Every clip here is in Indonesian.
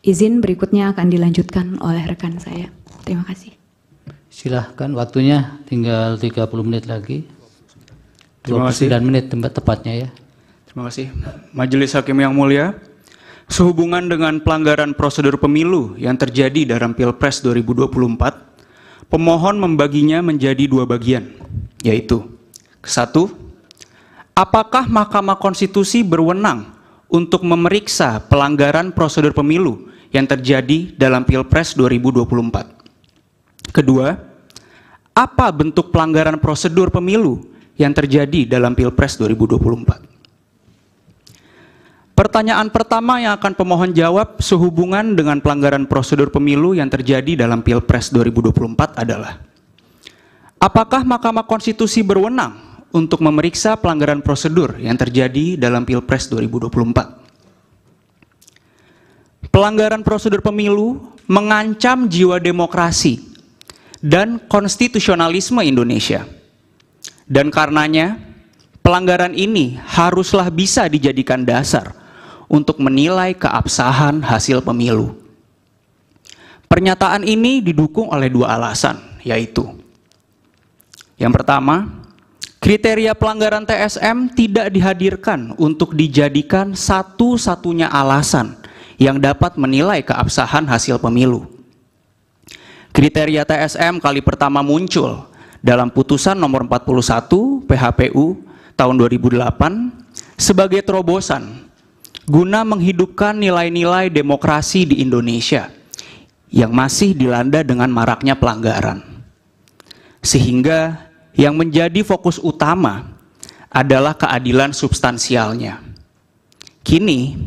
Izin berikutnya akan dilanjutkan oleh rekan saya. Terima kasih. Silahkan waktunya tinggal 30 menit lagi. Terima kasih. 29 menit tempat tepatnya ya. Terima kasih. Majelis Hakim yang mulia, sehubungan dengan pelanggaran prosedur pemilu yang terjadi dalam Pilpres 2024, pemohon membaginya menjadi dua bagian, yaitu satu, apakah Mahkamah Konstitusi berwenang untuk memeriksa pelanggaran prosedur pemilu yang terjadi dalam Pilpres 2024? Kedua, apa bentuk pelanggaran prosedur pemilu yang terjadi dalam Pilpres 2024? Pertanyaan pertama yang akan pemohon jawab sehubungan dengan pelanggaran prosedur pemilu yang terjadi dalam Pilpres 2024 adalah Apakah Mahkamah Konstitusi berwenang untuk memeriksa pelanggaran prosedur yang terjadi dalam Pilpres 2024? Pelanggaran prosedur pemilu mengancam jiwa demokrasi dan konstitusionalisme Indonesia. Dan karenanya, pelanggaran ini haruslah bisa dijadikan dasar untuk menilai keabsahan hasil pemilu. Pernyataan ini didukung oleh dua alasan, yaitu yang pertama, kriteria pelanggaran TSM tidak dihadirkan untuk dijadikan satu-satunya alasan yang dapat menilai keabsahan hasil pemilu. Kriteria TSM kali pertama muncul dalam putusan nomor 41 PHPU tahun 2008 sebagai terobosan guna menghidupkan nilai-nilai demokrasi di Indonesia yang masih dilanda dengan maraknya pelanggaran. Sehingga yang menjadi fokus utama adalah keadilan substansialnya. Kini,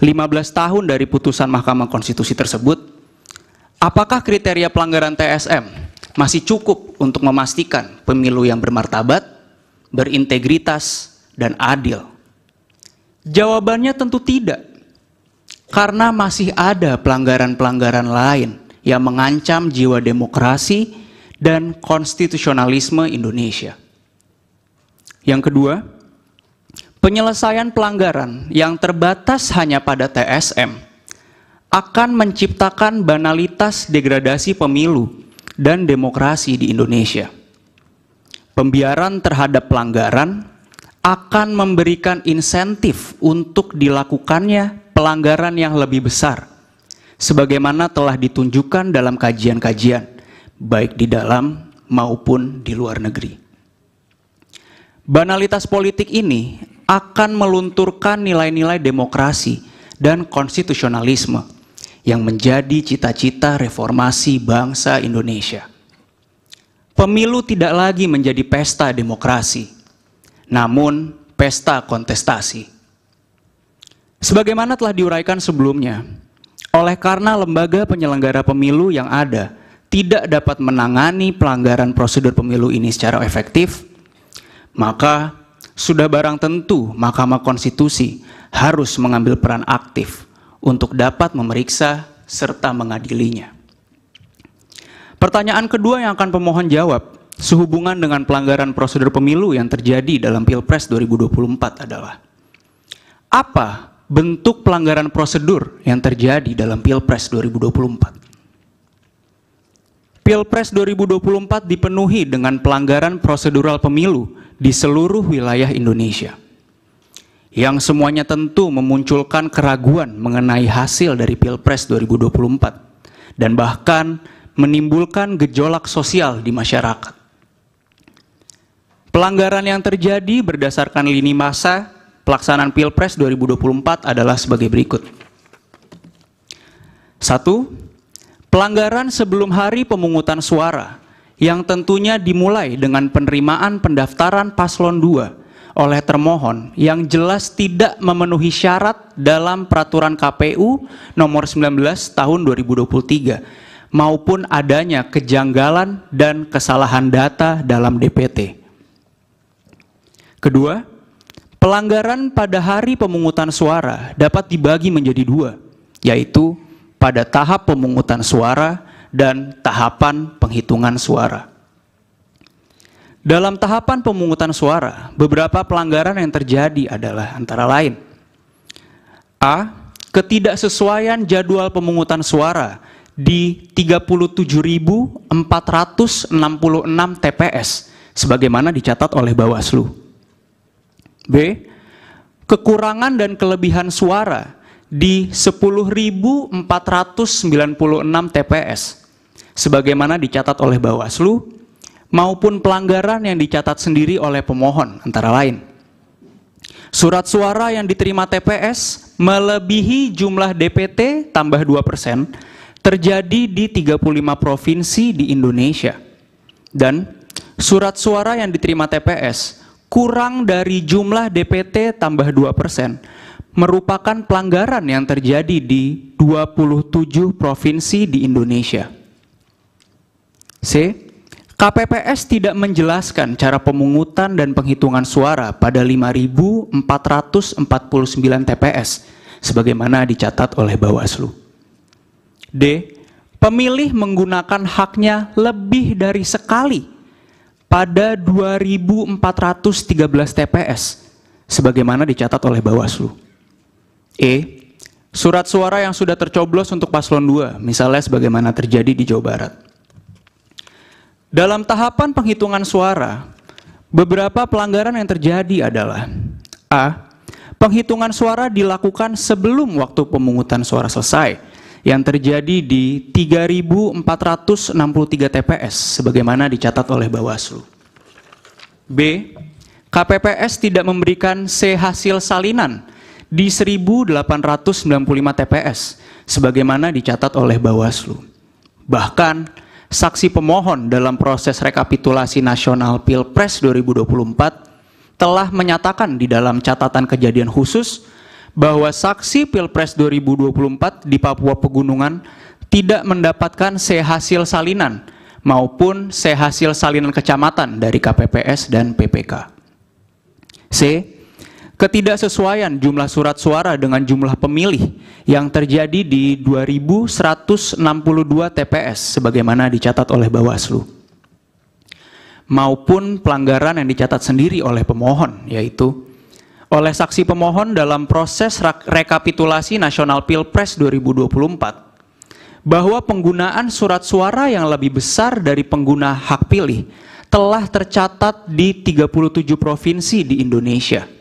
15 tahun dari putusan Mahkamah Konstitusi tersebut, apakah kriteria pelanggaran TSM masih cukup untuk memastikan pemilu yang bermartabat, berintegritas, dan adil? Jawabannya tentu tidak. Karena masih ada pelanggaran-pelanggaran lain yang mengancam jiwa demokrasi dan konstitusionalisme Indonesia. Yang kedua, penyelesaian pelanggaran yang terbatas hanya pada TSM akan menciptakan banalitas degradasi pemilu dan demokrasi di Indonesia. Pembiaran terhadap pelanggaran akan memberikan insentif untuk dilakukannya pelanggaran yang lebih besar, sebagaimana telah ditunjukkan dalam kajian-kajian, baik di dalam maupun di luar negeri. Banalitas politik ini akan melunturkan nilai-nilai demokrasi dan konstitusionalisme yang menjadi cita-cita reformasi bangsa Indonesia. Pemilu tidak lagi menjadi pesta demokrasi, namun pesta kontestasi. Sebagaimana telah diuraikan sebelumnya, oleh karena lembaga penyelenggara pemilu yang ada tidak dapat menangani pelanggaran prosedur pemilu ini secara efektif, maka sudah barang tentu Mahkamah Konstitusi harus mengambil peran aktif untuk dapat memeriksa serta mengadilinya. Pertanyaan kedua yang akan pemohon jawab sehubungan dengan pelanggaran prosedur pemilu yang terjadi dalam Pilpres 2024 adalah apa bentuk pelanggaran prosedur yang terjadi dalam Pilpres 2024? Pilpres 2024 dipenuhi dengan pelanggaran prosedural pemilu di seluruh wilayah Indonesia. Yang semuanya tentu memunculkan keraguan mengenai hasil dari Pilpres 2024 dan bahkan menimbulkan gejolak sosial di masyarakat. Pelanggaran yang terjadi berdasarkan lini masa pelaksanaan Pilpres 2024 adalah sebagai berikut. Satu, pelanggaran sebelum hari pemungutan suara yang tentunya dimulai dengan penerimaan pendaftaran paslon 2 oleh termohon yang jelas tidak memenuhi syarat dalam peraturan KPU nomor 19 tahun 2023 maupun adanya kejanggalan dan kesalahan data dalam DPT. Kedua, pelanggaran pada hari pemungutan suara dapat dibagi menjadi dua, yaitu pada tahap pemungutan suara dan tahapan penghitungan suara. Dalam tahapan pemungutan suara, beberapa pelanggaran yang terjadi adalah antara lain A. ketidaksesuaian jadwal pemungutan suara di 37.466 TPS sebagaimana dicatat oleh Bawaslu. B. Kekurangan dan kelebihan suara di 10.496 TPS sebagaimana dicatat oleh Bawaslu maupun pelanggaran yang dicatat sendiri oleh pemohon antara lain. Surat suara yang diterima TPS melebihi jumlah DPT tambah 2% terjadi di 35 provinsi di Indonesia. Dan surat suara yang diterima TPS kurang dari jumlah DPT tambah 2% merupakan pelanggaran yang terjadi di 27 provinsi di Indonesia. C. KPPS tidak menjelaskan cara pemungutan dan penghitungan suara pada 5.449 TPS sebagaimana dicatat oleh Bawaslu. D. Pemilih menggunakan haknya lebih dari sekali pada 2.413 TPS sebagaimana dicatat oleh Bawaslu. E. Surat suara yang sudah tercoblos untuk paslon 2, misalnya sebagaimana terjadi di Jawa Barat. Dalam tahapan penghitungan suara, beberapa pelanggaran yang terjadi adalah A. Penghitungan suara dilakukan sebelum waktu pemungutan suara selesai, yang terjadi di 3.463 TPS sebagaimana dicatat oleh Bawaslu. B. KPPS tidak memberikan C hasil salinan di 1.895 TPS sebagaimana dicatat oleh Bawaslu. Bahkan saksi pemohon dalam proses rekapitulasi nasional Pilpres 2024 telah menyatakan di dalam catatan kejadian khusus bahwa saksi Pilpres 2024 di Papua Pegunungan tidak mendapatkan C hasil salinan maupun C hasil salinan kecamatan dari KPPS dan PPK. C. Ketidaksesuaian jumlah surat suara dengan jumlah pemilih yang terjadi di 2162 TPS sebagaimana dicatat oleh Bawaslu maupun pelanggaran yang dicatat sendiri oleh pemohon yaitu oleh saksi pemohon dalam proses rekapitulasi nasional Pilpres 2024 bahwa penggunaan surat suara yang lebih besar dari pengguna hak pilih telah tercatat di 37 provinsi di Indonesia.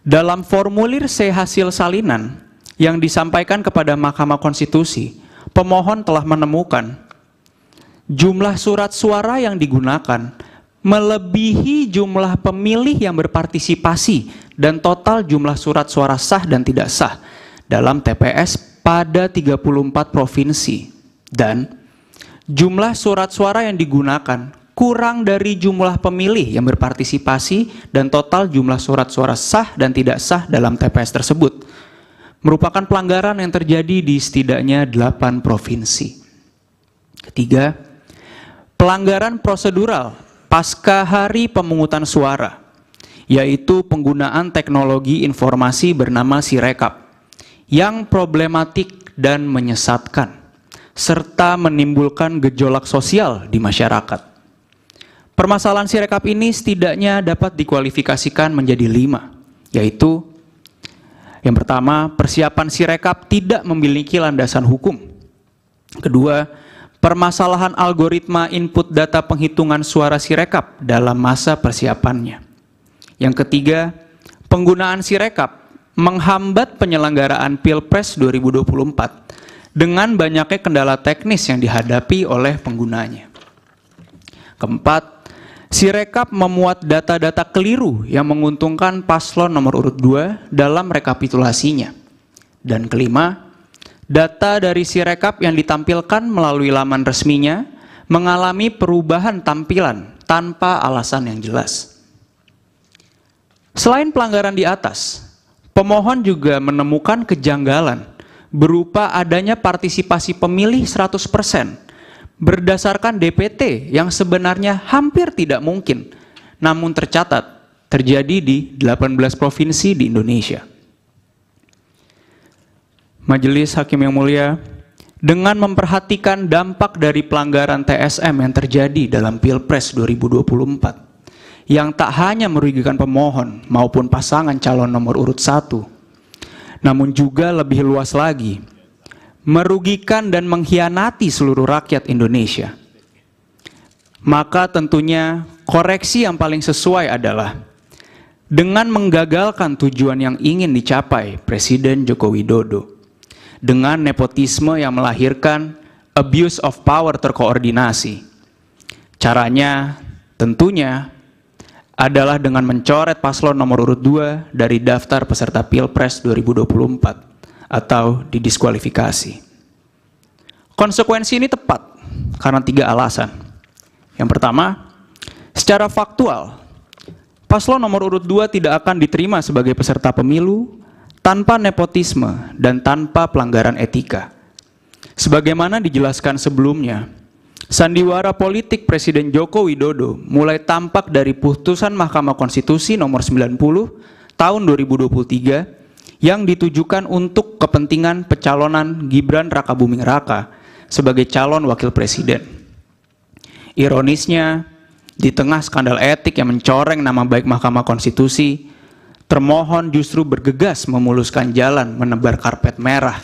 Dalam formulir C hasil salinan yang disampaikan kepada Mahkamah Konstitusi, pemohon telah menemukan jumlah surat suara yang digunakan melebihi jumlah pemilih yang berpartisipasi dan total jumlah surat suara sah dan tidak sah dalam TPS pada 34 provinsi. Dan jumlah surat suara yang digunakan kurang dari jumlah pemilih yang berpartisipasi dan total jumlah surat suara sah dan tidak sah dalam TPS tersebut merupakan pelanggaran yang terjadi di setidaknya 8 provinsi. Ketiga, pelanggaran prosedural pasca hari pemungutan suara, yaitu penggunaan teknologi informasi bernama Sirekap, yang problematik dan menyesatkan, serta menimbulkan gejolak sosial di masyarakat. Permasalahan Sirekap ini setidaknya dapat dikualifikasikan menjadi lima, yaitu yang pertama, persiapan Sirekap tidak memiliki landasan hukum. Kedua, permasalahan algoritma input data penghitungan suara Sirekap dalam masa persiapannya. Yang ketiga, penggunaan Sirekap menghambat penyelenggaraan Pilpres 2024 dengan banyaknya kendala teknis yang dihadapi oleh penggunanya. Keempat, Sirekap memuat data-data keliru yang menguntungkan paslon nomor urut 2 dalam rekapitulasinya. Dan kelima, Data dari Sirekap yang ditampilkan melalui laman resminya mengalami perubahan tampilan tanpa alasan yang jelas. Selain pelanggaran di atas, pemohon juga menemukan kejanggalan berupa adanya partisipasi pemilih 100% berdasarkan DPT yang sebenarnya hampir tidak mungkin, namun tercatat terjadi di 18 provinsi di Indonesia. Majelis Hakim yang mulia, dengan memperhatikan dampak dari pelanggaran TSM yang terjadi dalam Pilpres 2024, yang tak hanya merugikan pemohon maupun pasangan calon nomor urut satu, namun juga lebih luas lagi, merugikan dan mengkhianati seluruh rakyat Indonesia. Maka tentunya koreksi yang paling sesuai adalah dengan menggagalkan tujuan yang ingin dicapai Presiden Joko Widodo dengan nepotisme yang melahirkan abuse of power terkoordinasi. Caranya tentunya adalah dengan mencoret paslon nomor urut 2 dari daftar peserta Pilpres 2024 atau didiskualifikasi. Konsekuensi ini tepat karena tiga alasan. Yang pertama, secara faktual, paslon nomor urut 2 tidak akan diterima sebagai peserta pemilu tanpa nepotisme dan tanpa pelanggaran etika. Sebagaimana dijelaskan sebelumnya, sandiwara politik Presiden Joko Widodo mulai tampak dari putusan Mahkamah Konstitusi nomor 90 tahun 2023 yang ditujukan untuk kepentingan pencalonan Gibran Rakabuming Raka sebagai calon wakil presiden. Ironisnya, di tengah skandal etik yang mencoreng nama baik Mahkamah Konstitusi, termohon justru bergegas memuluskan jalan menebar karpet merah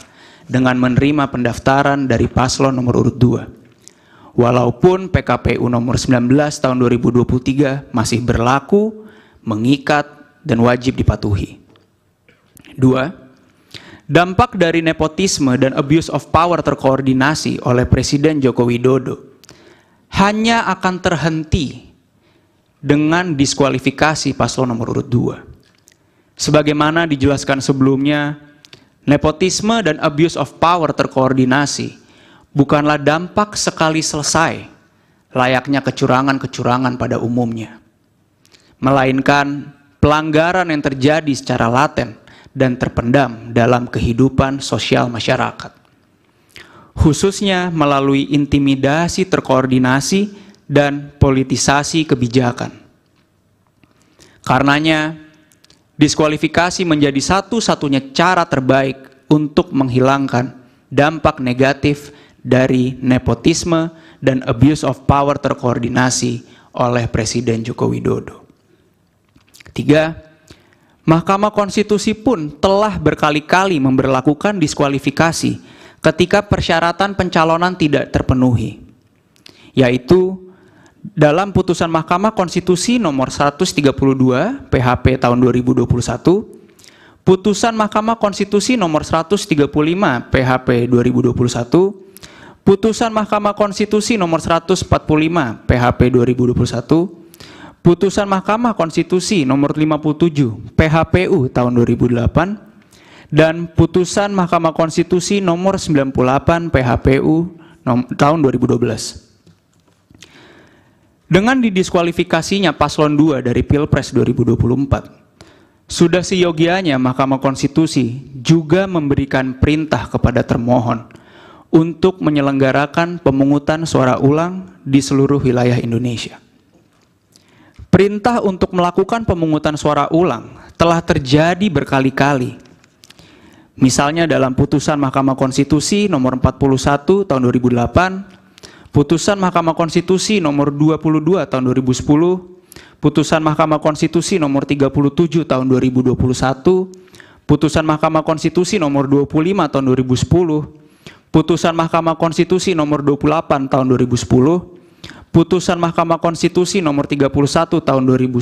dengan menerima pendaftaran dari paslon nomor urut 2. Walaupun PKPU nomor 19 tahun 2023 masih berlaku, mengikat, dan wajib dipatuhi. Dua, dampak dari nepotisme dan abuse of power terkoordinasi oleh Presiden Joko Widodo hanya akan terhenti dengan diskualifikasi paslon nomor urut 2. Sebagaimana dijelaskan sebelumnya, nepotisme dan abuse of power terkoordinasi bukanlah dampak sekali selesai layaknya kecurangan-kecurangan pada umumnya. Melainkan pelanggaran yang terjadi secara laten dan terpendam dalam kehidupan sosial masyarakat khususnya melalui intimidasi terkoordinasi dan politisasi kebijakan. Karenanya, diskualifikasi menjadi satu-satunya cara terbaik untuk menghilangkan dampak negatif dari nepotisme dan abuse of power terkoordinasi oleh Presiden Joko Widodo. Tiga, Mahkamah Konstitusi pun telah berkali-kali memberlakukan diskualifikasi ketika persyaratan pencalonan tidak terpenuhi, yaitu dalam putusan Mahkamah Konstitusi nomor 132 PHP tahun 2021, putusan Mahkamah Konstitusi nomor 135 PHP 2021, putusan Mahkamah Konstitusi nomor 145 PHP 2021, putusan Mahkamah Konstitusi nomor 57 PHPU tahun 2008, dan putusan Mahkamah Konstitusi nomor 98 PHPU tahun 2012. Dengan didiskualifikasinya paslon 2 dari Pilpres 2024, sudah seyogianya Mahkamah Konstitusi juga memberikan perintah kepada termohon untuk menyelenggarakan pemungutan suara ulang di seluruh wilayah Indonesia. Perintah untuk melakukan pemungutan suara ulang telah terjadi berkali-kali. Misalnya dalam putusan Mahkamah Konstitusi nomor 41 tahun 2008, putusan Mahkamah Konstitusi nomor 22 tahun 2010, putusan Mahkamah Konstitusi nomor 37 tahun 2021, putusan Mahkamah Konstitusi nomor 25 tahun 2010, putusan Mahkamah Konstitusi nomor 28 tahun 2010, putusan Mahkamah Konstitusi nomor 31 tahun 2010,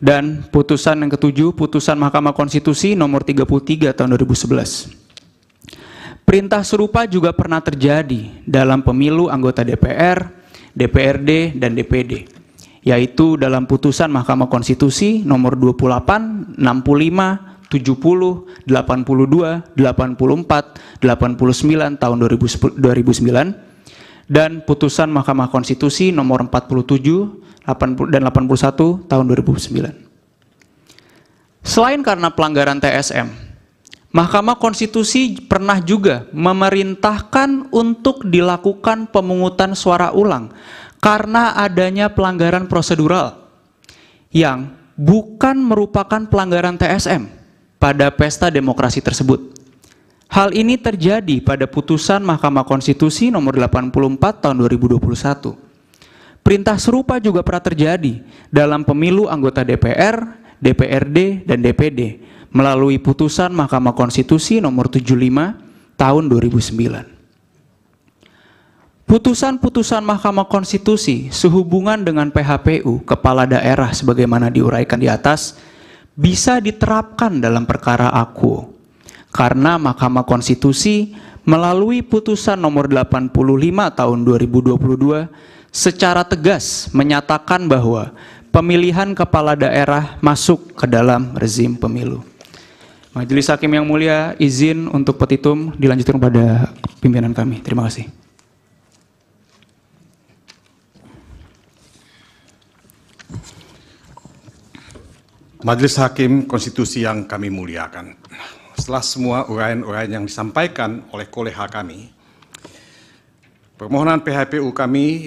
dan putusan yang ketujuh, putusan Mahkamah Konstitusi nomor 33 tahun 2011. Perintah serupa juga pernah terjadi dalam pemilu anggota DPR, DPRD, dan DPD, yaitu dalam putusan Mahkamah Konstitusi nomor 28, 65, 70, 82, 84, 89 tahun 2009, dan putusan Mahkamah Konstitusi nomor 47 dan 81 tahun 2009. Selain karena pelanggaran TSM, Mahkamah Konstitusi pernah juga memerintahkan untuk dilakukan pemungutan suara ulang karena adanya pelanggaran prosedural yang bukan merupakan pelanggaran TSM pada pesta demokrasi tersebut. Hal ini terjadi pada putusan Mahkamah Konstitusi nomor 84 tahun 2021 Perintah serupa juga pernah terjadi dalam pemilu anggota DPR, DPRD, dan DPD melalui putusan Mahkamah Konstitusi nomor 75 tahun 2009. Putusan-putusan Mahkamah Konstitusi sehubungan dengan PHPU kepala daerah sebagaimana diuraikan di atas bisa diterapkan dalam perkara aku karena Mahkamah Konstitusi melalui putusan nomor 85 tahun 2022 secara tegas menyatakan bahwa pemilihan kepala daerah masuk ke dalam rezim pemilu. Majelis Hakim yang mulia, izin untuk petitum dilanjutkan kepada pimpinan kami. Terima kasih. Majelis Hakim Konstitusi yang kami muliakan. Setelah semua uraian-uraian yang disampaikan oleh koleha kami, permohonan PHPU kami